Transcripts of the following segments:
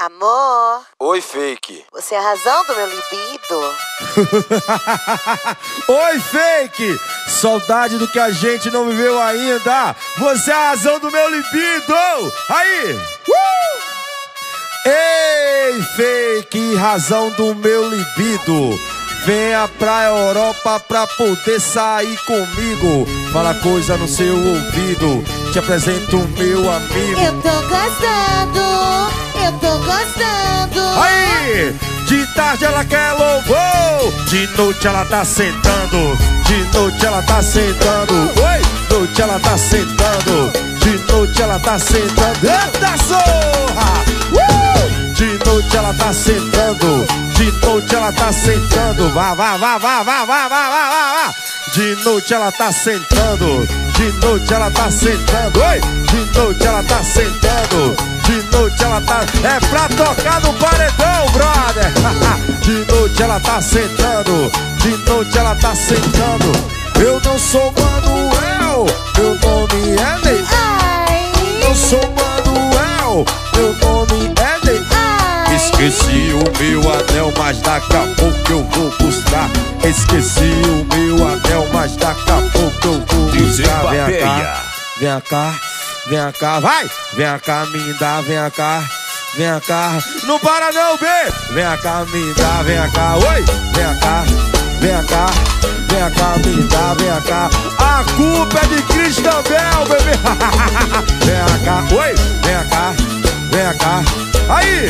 Amor, Oi, fake. você é a razão do meu libido. Oi, fake! Saudade do que a gente não viveu ainda. Você é a razão do meu libido. Aí! Uh! Ei, fake, razão do meu libido. Venha pra Europa pra poder sair comigo. Fala coisa no seu ouvido. Te apresento o meu amigo. Eu tô gostando, eu tô gostando. Aí! De tarde ela quer louvor, de noite ela tá sentando, de noite ela tá sentando, oi! Noite ela tá sentando, de noite ela tá sentando, eita zorra! Uh! De noite ela tá sentando, de noite ela tá sentando, vá, vá, vá, vá, vá, vá, vá, vá, vá. De noite ela tá sentando, de noite ela tá sentando, oi! De noite ela tá sentando, de noite ela tá. É pra tocar no paredão, brother! De noite ela tá sentando, de noite ela tá sentando. Eu não sou Manuel, meu nome é Ney. Eu sou Manuel, meu nome é Ney. Esqueci o meu anel, mas daqui a pouco eu vou buscar. Esqueci o meu anel, mas daqui a pouco eu vou buscar. Vem cá, vem cá, vem cá, vai! Vem cá, me dá, vem cá. Vem cá, não para não, B! Vem cá, me dá, vem cá, oi! Vem cá, vem cá, vem cá, me dá, vem cá. A culpa é de Cristão Bel, bebê! vem cá, oi! Vem cá, vem cá. Aí!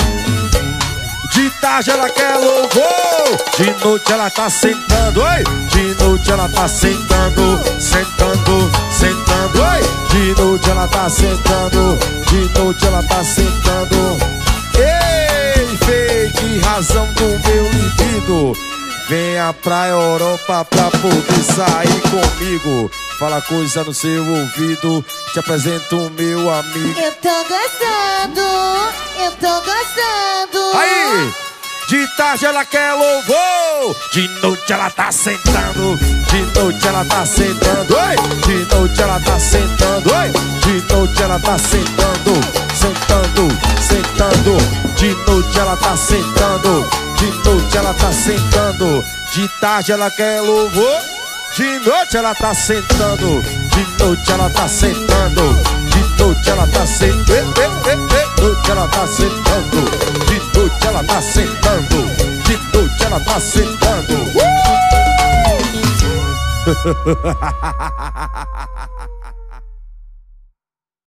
De tarde ela quer louvor, de noite ela tá sentando, oi. De noite ela tá sentando, sentando. De noite ela tá sentando, de noite ela tá sentando. Ei, fake, razão do meu libido. Venha pra Europa pra poder sair comigo. Fala coisa no seu ouvido, te apresento o meu amigo. Eu tô gostando, eu tô gostando. Aí! De tarde ela quer louvor, de noite ela tá sentando, de noite ela tá sentando, oi! De noite noite ela tá sentando, sentando, sentando, de noite ela tá sentando, de noite ela tá sentando, de tarde ela quer louvor, de noite ela tá sentando, de noite ela tá sentando, de noite ela tá sentando, de noite ela tá sentando, de noite ela tá sentando, de noite ela tá sentando. Uh!